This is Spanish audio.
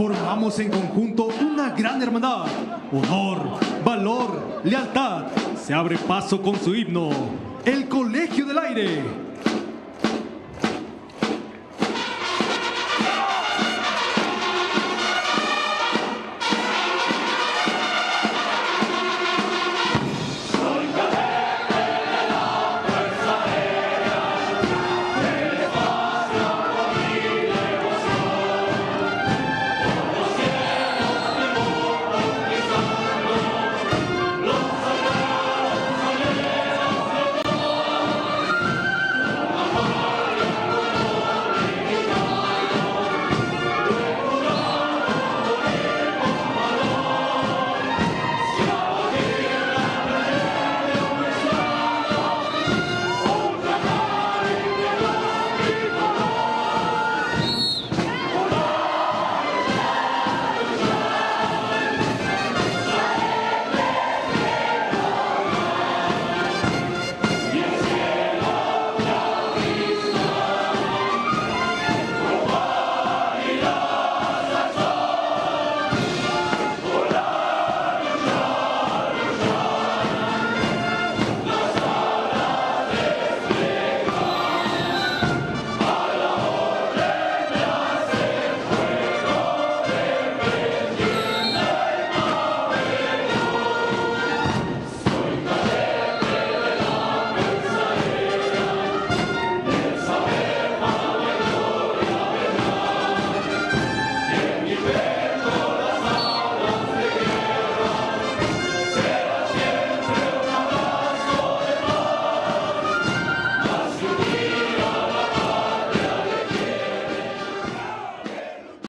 Formamos en conjunto una gran hermandad. Honor, valor, lealtad. Se abre paso con su himno. El Colegio del Aire.